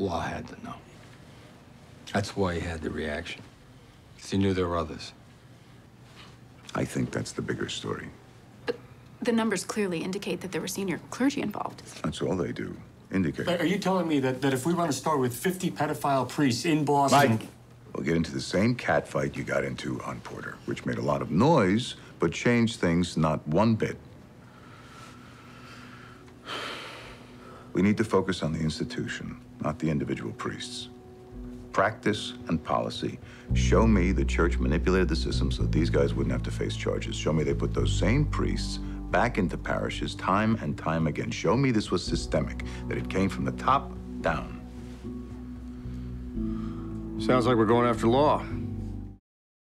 Law had to know. That's why he had the reaction. Because he knew there were others. I think that's the bigger story. But The numbers clearly indicate that there were senior clergy involved. That's all they do. Indicate. Are you telling me that, that if we run a store with 50 pedophile priests in Boston... Mike, we'll get into the same cat fight you got into on Porter, which made a lot of noise, but changed things not one bit. We need to focus on the institution, not the individual priests. Practice and policy. Show me the church manipulated the system so that these guys wouldn't have to face charges. Show me they put those same priests back into parishes time and time again. Show me this was systemic, that it came from the top down. Sounds like we're going after Law.